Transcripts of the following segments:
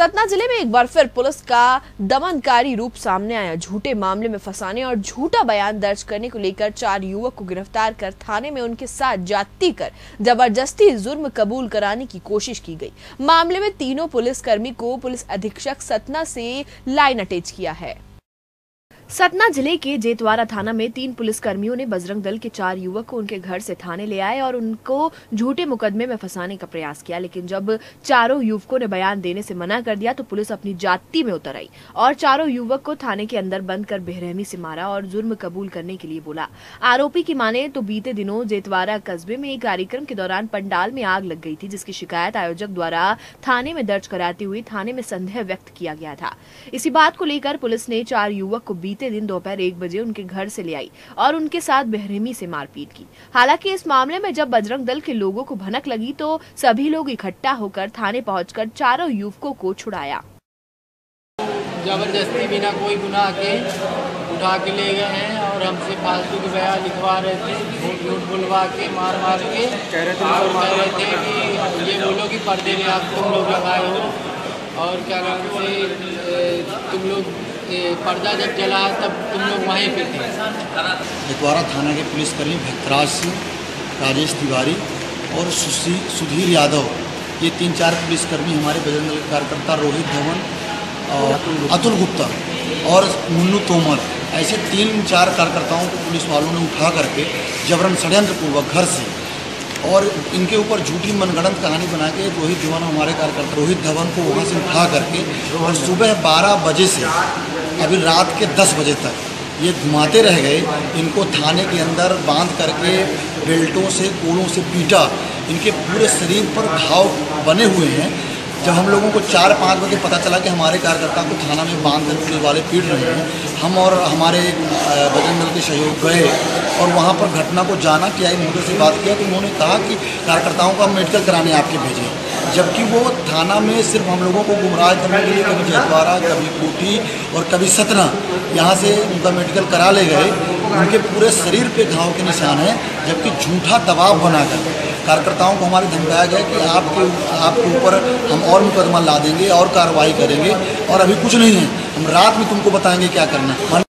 सतना ज़िले में एक बार फिर पुलिस का दमनकारी रूप सामने आया। झूठे मामले में फंसाने और झूठा बयान दर्ज करने को लेकर चार युवक को गिरफ़्तार कर थाने में उनके साथ जाति कर ज़बरदस्ती जुर्म कबूल कराने की कोशिश की गई। मामले में तीनों पुलिसकर्मी को पुलिस अधीक्षक सतना से लाइन अटैच किया है। सतना ज़िले के जेतवारा थाना में तीन पुलिसकर्मियों ने बजरंग दल के चार युवक को उनके घर से थाने ले आए और उनको झूठे मुकदमे में फंसाने का प्रयास किया। लेकिन जब चारों युवकों ने बयान देने से मना कर दिया तो पुलिस अपनी जाति में उतर आई और चारों युवक को थाने के अंदर बंद कर बेरहमी से मारा और जुर्म कबूल करने के लिए बोला। आरोपी की माने तो बीते दिनों जेतवारा कस्बे में एक कार्यक्रम के दौरान पंडाल में आग लग गई थी, जिसकी शिकायत आयोजक द्वारा थाने में दर्ज कराते हुए थाने में संदेह व्यक्त किया गया था। इसी बात को लेकर पुलिस ने चार युवक को बीते दिन दोपहर एक बजे उनके घर से ले आई और उनके साथ बेरहमी से मारपीट की। हालाँकि इस मामले में जब बजरंग दल के लोगों को भनक लगी तो सभी लोग इकट्ठा होकर थाने पहुंचकर चारों युवकों को छुड़ाया। ज़बरदस्ती बिना कोई गुनाह के उठा के ले गए हैं और हमसे फालतू के बयान लिखवा रहे थे झूठ झूठ बुलवा के मार मार के। कह रहे थे और कह रहे थे कि ये बोलो कि पर्दे में आप तुम लोग लगाए हो और क्या से तुम लोग पर्दा जब जला, तब तुम लोग वहीं पे थे। इतवारा थाना के पुलिसकर्मी भक्तराज सिंह, राजेश तिवारी और सुधीर यादव, ये तीन चार पुलिसकर्मी हमारे बजरंग दल कार्यकर्ता रोहित धवन और अतुल गुप्ता और मुन्नू तोमर, ऐसे तीन चार कार्यकर्ताओं को पुलिस वालों ने उठा करके जबरन षड्यंत्र पूर्वक घर से और इनके ऊपर झूठी मनगढ़ंत कहानी बना के रोहित धवन हमारे कार्यकर्ता, रोहित धवन को वहाँ से उठा करके और सुबह 12 बजे से अभी रात के 10 बजे तक। ये घुमाते रह गए। इनको थाने के अंदर बाँध करके बेल्टों से कोड़ों से पीटा। इनके पूरे शरीर पर घाव बने हुए हैं। जब हम लोगों को चार पाँच बजे पता चला कि हमारे कार्यकर्ता को थाना में बाँध कर पुलिस वाले पीट रहे हैं, हम और हमारे बजरंग दल के सहयोग गए और वहाँ पर घटना को जाना, किया मुझे से बात किया तो उन्होंने कहा कि कार्यकर्ताओं को हम मेडिकल कराने आपके भेजें। जबकि वो थाना में सिर्फ़ हम लोगों को गुमराह करने के लिए कभी जयद्वारा, कभी कोठी और कभी सतना यहाँ से उनका मेडिकल करा ले गए। उनके पूरे शरीर पे घाव के निशान हैं, जबकि झूठा दबाव बनाकर कार्यकर्ताओं को हमारे धमकाया गया कि आपके आपके ऊपर हम और मुकदमा ला देंगे और कार्रवाई करेंगे और अभी कुछ नहीं है। हम रात में तुमको बताएँगे क्या करना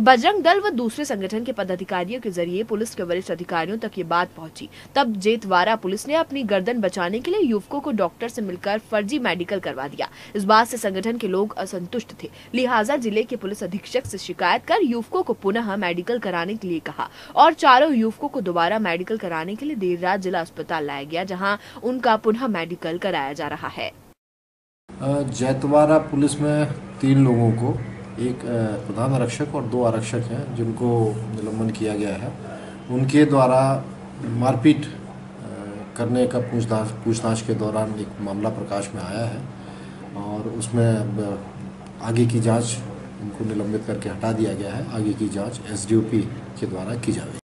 बजरंग दल व दूसरे संगठन के पदाधिकारियों के ज़रिए पुलिस के वरिष्ठ अधिकारियों तक ये बात पहुँची। तब जेतवारा पुलिस ने अपनी गर्दन बचाने के लिए युवकों को डॉक्टर से मिलकर फर्जी मेडिकल करवा दिया। इस बात से संगठन के लोग असंतुष्ट थे। लिहाजा ज़िले के पुलिस अधीक्षक से शिकायत कर युवकों को पुनः मेडिकल कराने के लिए कहा और चारों युवकों को दोबारा मेडिकल कराने के लिए देर रात जिला अस्पताल लाया गया, जहाँ उनका पुनः मेडिकल कराया जा रहा है। जैतवारा पुलिस में तीन लोगों को एक प्रधान आरक्षक और दो आरक्षक हैं जिनको निलंबन किया गया है। उनके द्वारा मारपीट करने का पूछताछ पूछताछ के दौरान एक मामला प्रकाश में आया है और उसमें आगे की जाँच उनको निलंबित करके हटा दिया गया है। आगे की जाँच एसडीओपी के द्वारा की जाएगी